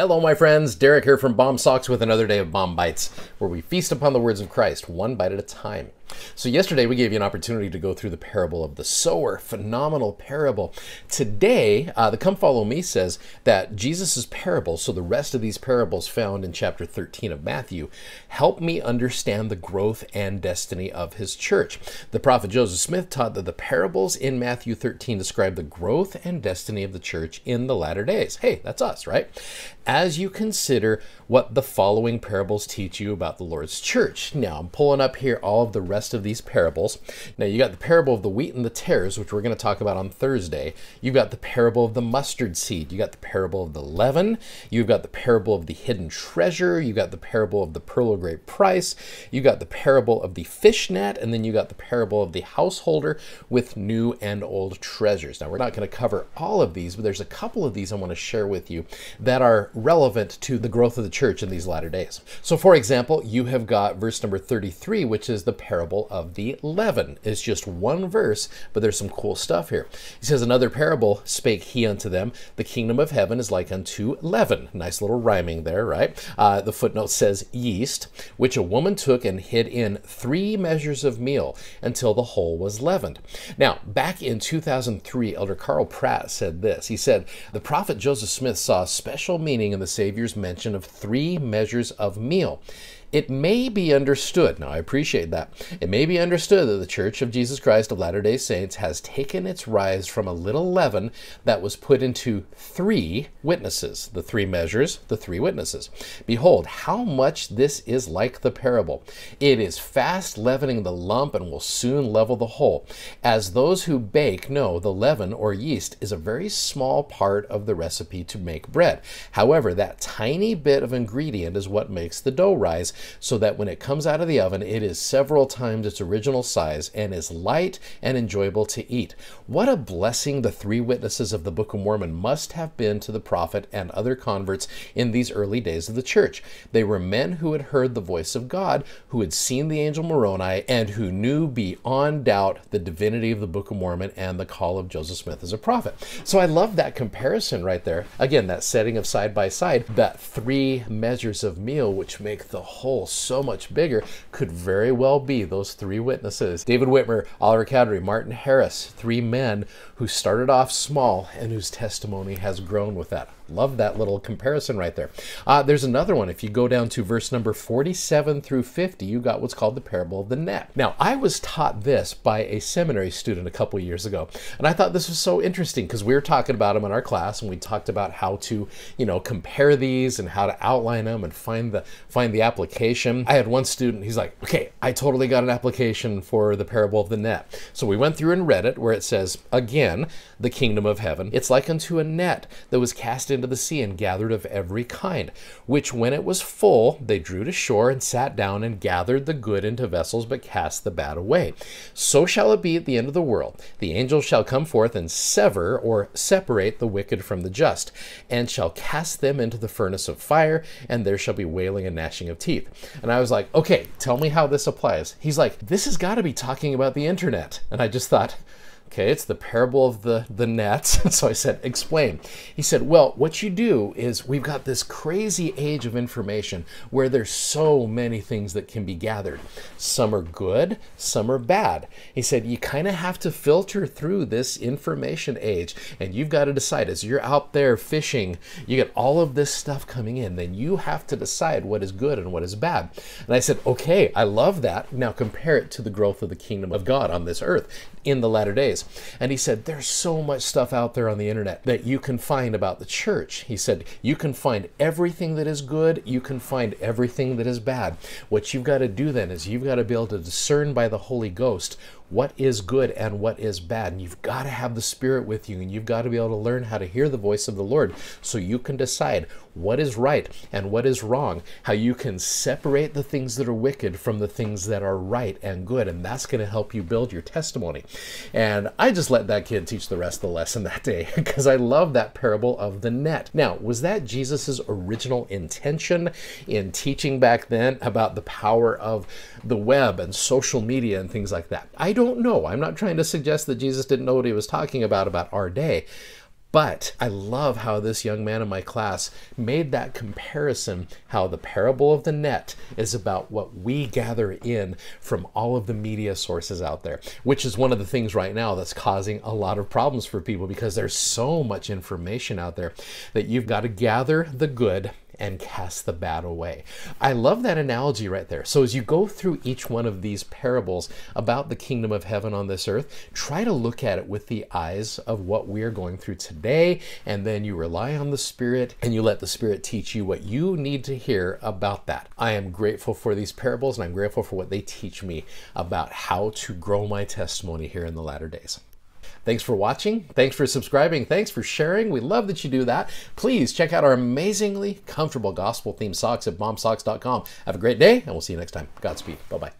Hello, my friends. Derek here from BOM Socks with another day of BOM Bites, where we feast upon the words of Christ, one bite at a time. So, yesterday we gave you an opportunity to go through the parable of the sower. Phenomenal parable. Today, uh, the Come Follow Me says that Jesus' parable, so the rest of these parables found in chapter 13 of Matthew, help me understand the growth and destiny of his church. The prophet Joseph Smith taught that the parables in Matthew 13 describe the growth and destiny of the church in the latter days. Hey, that's us, right? As you consider what the following parables teach you about the Lord's church. Now, I'm pulling up here all of the rest of these parables. Now, you got the parable of the wheat and the tares, which we're going to talk about on Thursday. You've got the parable of the mustard seed. You got the parable of the leaven. You've got the parable of the hidden treasure. You got the parable of the pearl of great price. You got the parable of the fish net, and then you got the parable of the householder with new and old treasures. Now, we're not going to cover all of these, but there's a couple of these I want to share with you that are relevant to the growth of the church in these latter days. So, for example, you have got verse number 33, which is the parable of the leaven. It's just one verse, but there's some cool stuff here. He says, Another parable spake he unto them, The kingdom of heaven is like unto leaven. Nice little rhyming there, right? Uh, the footnote says, Yeast, which a woman took and hid in three measures of meal until the whole was leavened. Now, back in 2003, Elder Carl Pratt said this. He said, The prophet Joseph Smith saw a special meaning in the Savior's mention of three measures of meal. It may be understood, now I appreciate that, it may be understood that the Church of Jesus Christ of Latter day Saints has taken its rise from a little leaven that was put into three witnesses, the three measures, the three witnesses. Behold, how much this is like the parable. It is fast leavening the lump and will soon level the whole. As those who bake know, the leaven or yeast is a very small part of the recipe to make bread. However, that tiny bit of ingredient is what makes the dough rise so that when it comes out of the oven, it is several times its original size and is light and enjoyable to eat. What a blessing the three witnesses of the Book of Mormon must have been to the prophet and other converts in these early days of the church. They were men who had heard the voice of God, who had seen the angel Moroni, and who knew beyond doubt the divinity of the Book of Mormon and the call of Joseph Smith as a prophet. So I love that comparison right there. Again, that setting of side by side, that three measures of meal, which make the whole so much bigger could very well be those three witnesses David Whitmer, Oliver Cowdery, Martin Harris, three men who started off small and whose testimony has grown with that. Love that little comparison right there. Uh, there's another one. If you go down to verse number 47 through 50, you got what's called the parable of the net. Now, I was taught this by a seminary student a couple years ago, and I thought this was so interesting because we were talking about them in our class, and we talked about how to, you know, compare these and how to outline them and find the find the application. I had one student. He's like, "Okay, I totally got an application for the parable of the net." So we went through and read it, where it says, "Again, the kingdom of heaven. It's like unto a net that was cast into the sea and gathered of every kind, which when it was full, they drew to shore and sat down and gathered the good into vessels, but cast the bad away. So shall it be at the end of the world. The angels shall come forth and sever or separate the wicked from the just, and shall cast them into the furnace of fire, and there shall be wailing and gnashing of teeth. And I was like, okay, tell me how this applies. He's like, this has got to be talking about the internet. And I just thought, Okay, it's the parable of the, the nets. so I said, explain. He said, well, what you do is we've got this crazy age of information where there's so many things that can be gathered. Some are good, some are bad. He said, you kind of have to filter through this information age and you've got to decide as you're out there fishing, you get all of this stuff coming in, then you have to decide what is good and what is bad. And I said, okay, I love that. Now compare it to the growth of the kingdom of God on this earth in the latter days. And he said, There's so much stuff out there on the internet that you can find about the church. He said, You can find everything that is good, you can find everything that is bad. What you've got to do then is you've got to be able to discern by the Holy Ghost what is good and what is bad. And you've got to have the Spirit with you, and you've got to be able to learn how to hear the voice of the Lord so you can decide what is right and what is wrong, how you can separate the things that are wicked from the things that are right and good. And that's going to help you build your testimony. And I just let that kid teach the rest of the lesson that day because I love that parable of the net. Now, was that Jesus's original intention in teaching back then about the power of the web and social media and things like that? I don't know. I'm not trying to suggest that Jesus didn't know what he was talking about about our day. But I love how this young man in my class made that comparison how the parable of the net is about what we gather in from all of the media sources out there, which is one of the things right now that's causing a lot of problems for people because there's so much information out there that you've got to gather the good and cast the bad away. I love that analogy right there. So, as you go through each one of these parables about the kingdom of heaven on this earth, try to look at it with the eyes of what we're going through today, and then you rely on the Spirit and you let the Spirit teach you what you need to hear about that. I am grateful for these parables and I'm grateful for what they teach me about how to grow my testimony here in the latter days. Thanks for watching. Thanks for subscribing. Thanks for sharing. We love that you do that. Please check out our amazingly comfortable gospel themed socks at bomsocks.com. Have a great day, and we'll see you next time. Godspeed. Bye bye.